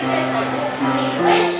goodness we wish